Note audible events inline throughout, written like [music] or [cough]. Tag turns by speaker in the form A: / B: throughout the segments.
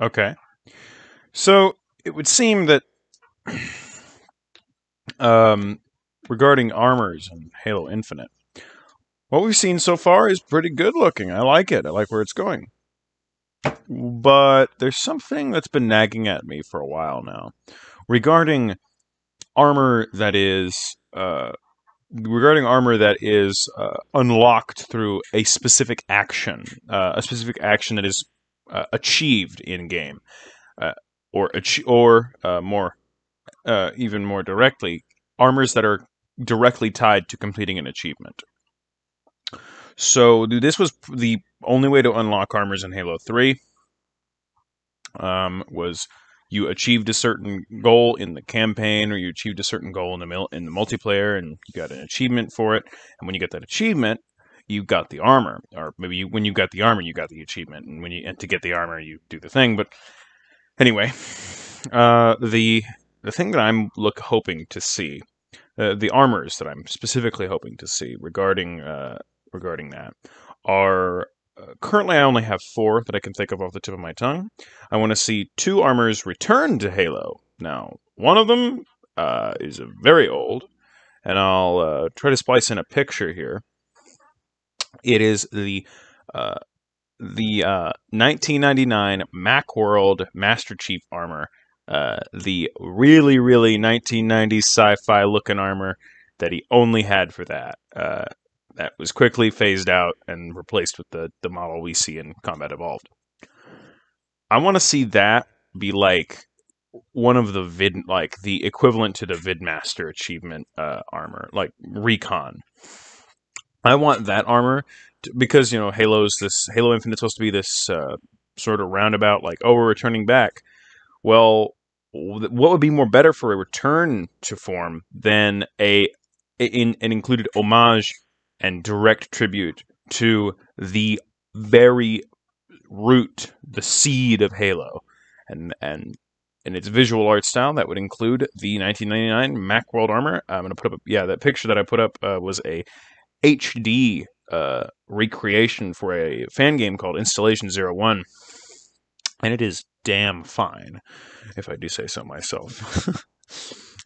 A: Okay. So it would seem that [clears throat] um, regarding armors and Halo Infinite, what we've seen so far is pretty good looking. I like it. I like where it's going. But there's something that's been nagging at me for a while now regarding armor that is uh, regarding armor that is uh, unlocked through a specific action, uh, a specific action that is uh, achieved in game, uh, or ach- or uh, more, uh, even more directly, armors that are directly tied to completing an achievement. So this was the only way to unlock armors in Halo Three. Um, was you achieved a certain goal in the campaign or you achieved a certain goal in the mil- in the multiplayer and you got an achievement for it and when you get that achievement you got the armor or maybe you, when you got the armor you got the achievement and when you and to get the armor you do the thing but anyway [laughs] uh, the the thing that I'm look hoping to see uh, the armors that I'm specifically hoping to see regarding uh, regarding that are uh, currently, I only have four that I can think of off the tip of my tongue. I want to see two armors return to Halo. Now, one of them uh, is very old, and I'll uh, try to splice in a picture here. It is the uh, the 1999 uh, MacWorld Master Chief armor, uh, the really, really 1990s sci-fi looking armor that he only had for that that was quickly phased out and replaced with the, the model we see in Combat Evolved. I want to see that be like one of the vid like the equivalent to the vidmaster achievement uh, armor like recon i want that armor to, because you know halo's this halo infinite's supposed to be this uh, sort of roundabout like oh we're returning back well what would be more better for a return to form than a in an included homage and direct tribute to the very root, the seed of Halo, and and in its visual art style, that would include the 1999 MacWorld armor. I'm gonna put up, yeah, that picture that I put up uh, was a HD uh, recreation for a fan game called Installation Zero One, and it is damn fine, if I do say so myself. [laughs]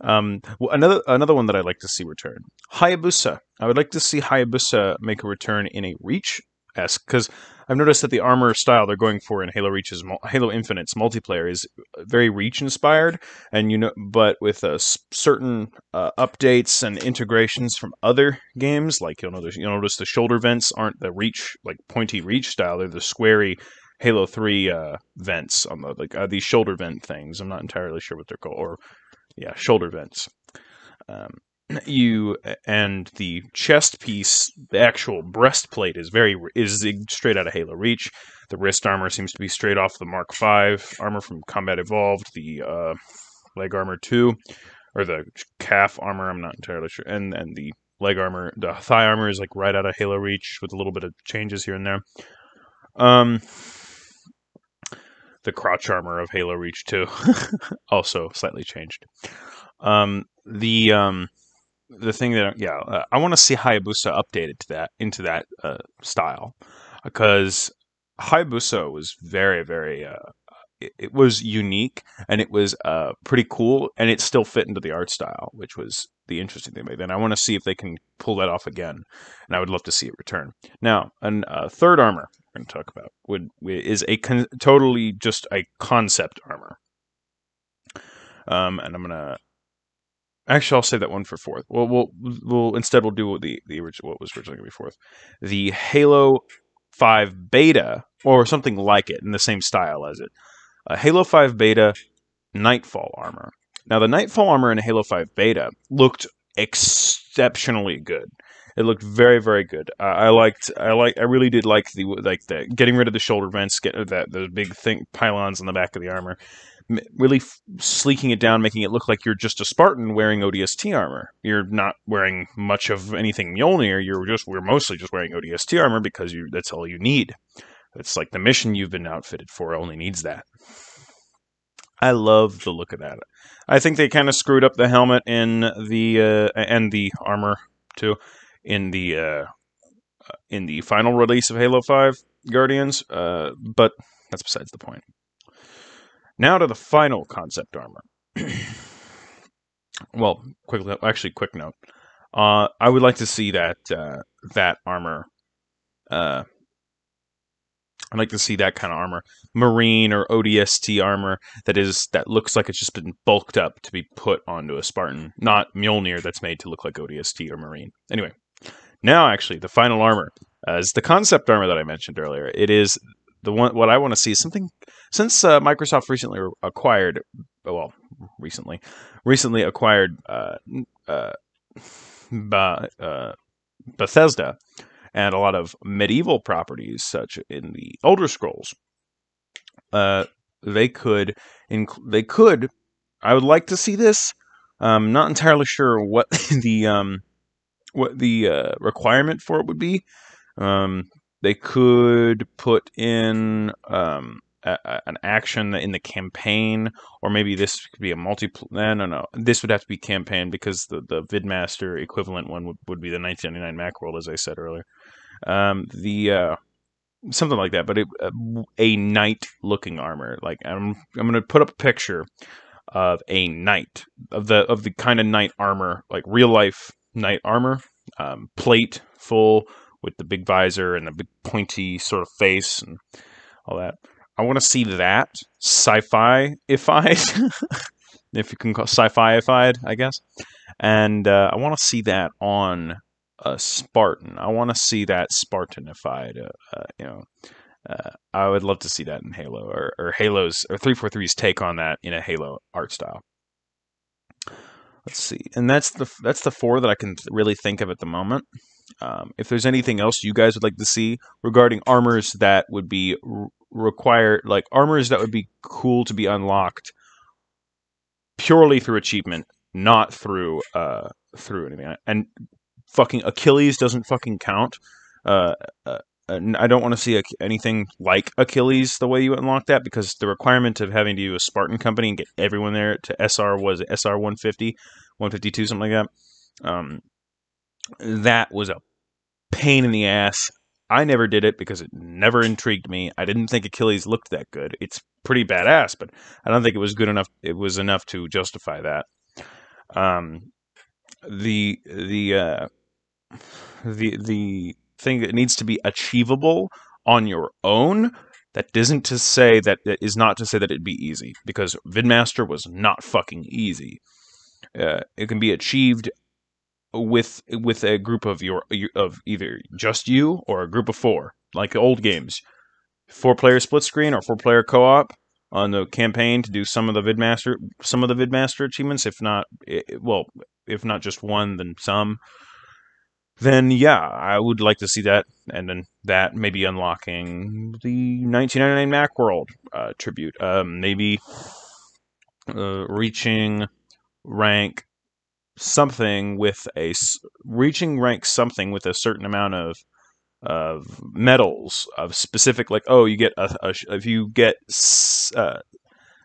A: Um, well, another another one that I'd like to see return, Hayabusa. I would like to see Hayabusa make a return in a Reach esque because I've noticed that the armor style they're going for in Halo Reach's Halo Infinite's multiplayer is very Reach inspired, and you know, but with uh, certain uh, updates and integrations from other games, like you'll notice, you'll notice the shoulder vents aren't the Reach like pointy Reach style; they're the squarey Halo Three uh, vents on the like uh, these shoulder vent things. I'm not entirely sure what they're called, or yeah, shoulder vents. Um, you and the chest piece, the actual breastplate is very is straight out of Halo Reach. The wrist armor seems to be straight off the Mark V armor from Combat Evolved. The uh, leg armor too, or the calf armor. I'm not entirely sure. And and the leg armor, the thigh armor is like right out of Halo Reach with a little bit of changes here and there. Um, the crotch armor of Halo Reach 2, [laughs] also slightly changed. Um, the um, the thing that yeah, uh, I want to see Hayabusa updated to that into that uh, style because Hayabusa was very very uh, it, it, was unique and it was uh, pretty cool and it still fit into the art style, which was the interesting thing. Then I want to see if they can pull that off again, and I would love to see it return. Now, a uh, third armor we're going to talk about would is a con- totally just a concept armor. Um, and I'm gonna actually I'll save that one for fourth. Well, we'll we'll instead we'll do the the original what was originally gonna be fourth, the Halo Five Beta or something like it in the same style as it. Uh, Halo Five Beta Nightfall armor. Now the Nightfall armor in Halo Five Beta looked exceptionally good. It looked very, very good. Uh, I liked, I like, I really did like the like the getting rid of the shoulder vents, get that those big thing pylons on the back of the armor, really f- sleeking it down, making it look like you're just a Spartan wearing ODST armor. You're not wearing much of anything Mjolnir. You're just we're mostly just wearing ODST armor because you that's all you need. It's like the mission you've been outfitted for only needs that. I love the look of that. I think they kind of screwed up the helmet in the uh, and the armor too in the uh, in the final release of Halo Five Guardians, uh, but that's besides the point. Now to the final concept armor. [clears throat] well, quick, actually, quick note. Uh, I would like to see that uh, that armor. Uh, I'd like to see that kind of armor, marine or ODST armor that is that looks like it's just been bulked up to be put onto a Spartan, not Mjolnir that's made to look like ODST or marine. Anyway, now actually the final armor is the concept armor that I mentioned earlier. It is the one what I want to see is something since uh, Microsoft recently acquired, well, recently, recently acquired uh, uh, uh, Bethesda and a lot of medieval properties, such in the Elder Scrolls. Uh, they could, inc- they could. I would like to see this. I'm not entirely sure what [laughs] the um, what the uh, requirement for it would be. Um, they could put in um, an action in the campaign, or maybe this could be a multi. No, no, no. This would have to be campaign because the the VidMaster equivalent one would, would be the 1999 Macworld, as I said earlier. Um, the uh, something like that, but it, uh, a knight looking armor. Like I'm I'm gonna put up a picture of a knight of the of the kind of knight armor, like real life knight armor, um, plate full with the big visor and the big pointy sort of face and all that. I want to see that sci-fi ified, [laughs] if you can call sci-fi ified, I guess. And uh, I want to see that on a Spartan. I want to see that Spartanified. Uh, uh, you know, uh, I would love to see that in Halo or, or Halo's or 343's take on that in a Halo art style. Let's see, and that's the that's the four that I can really think of at the moment. Um, if there's anything else you guys would like to see regarding armors that would be r- required, like armors that would be cool to be unlocked purely through achievement, not through uh, through anything. And fucking Achilles doesn't fucking count. Uh, uh, I don't want to see a, anything like Achilles the way you unlock that because the requirement of having to do a Spartan company and get everyone there to SR was SR 150, 152, something like that. Um, that was a pain in the ass. I never did it because it never intrigued me. I didn't think Achilles looked that good. It's pretty badass, but I don't think it was good enough. It was enough to justify that. Um, the the uh, the the thing that needs to be achievable on your own. That isn't to say that it is not to say that it'd be easy because VidMaster was not fucking easy. Uh, it can be achieved with with a group of your of either just you or a group of four, like old games, four player split screen or four player co op on the campaign to do some of the VidMaster some of the VidMaster achievements. If not, well, if not just one, then some. Then yeah, I would like to see that, and then that maybe unlocking the 1999 MacWorld uh, tribute. Um, maybe uh, reaching rank something with a reaching rank something with a certain amount of of medals of specific like oh you get a, a if you get uh,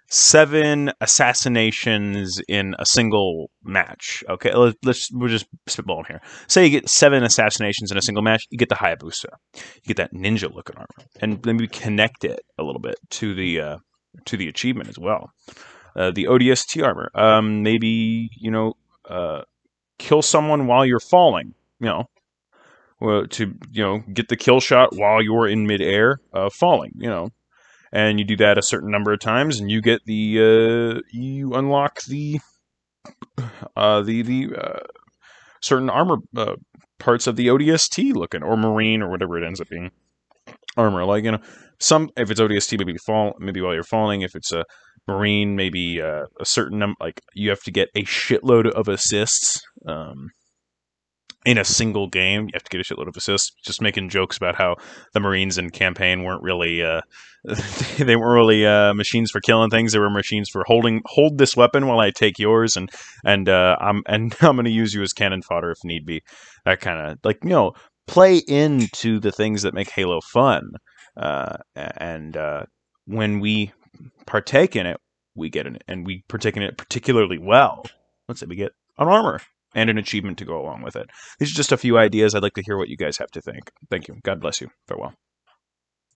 A: seven assassinations in a single match okay? Let's, let's we're just spitballing here. Say you get seven assassinations in a single match you get the hayabusa. You get that ninja looking armor. And then maybe connect it a little bit to the uh, to the achievement as well. Uh, the ODST armor. Um, maybe you know uh, kill someone while you're falling. You know, to you know get the kill shot while you're in midair, uh, falling. You know, and you do that a certain number of times, and you get the uh, you unlock the uh, the the uh, certain armor uh, parts of the ODST looking or marine or whatever it ends up being armor. Like you know, some if it's ODST, maybe fall maybe while you're falling. If it's a Marine, maybe uh, a certain number, like you have to get a shitload of assists um, in a single game. You have to get a shitload of assists. Just making jokes about how the Marines in campaign weren't really uh, [laughs] they weren't really uh, machines for killing things. They were machines for holding hold this weapon while I take yours, and and uh, I'm and [laughs] I'm going to use you as cannon fodder if need be. That kind of like you know play into the things that make Halo fun. Uh, and uh, when we partake in it, we get in it, and we partake in it particularly well. Let's say we get an armor and an achievement to go along with it. These are just a few ideas. I'd like to hear what you guys have to think. Thank you. God bless you. Farewell.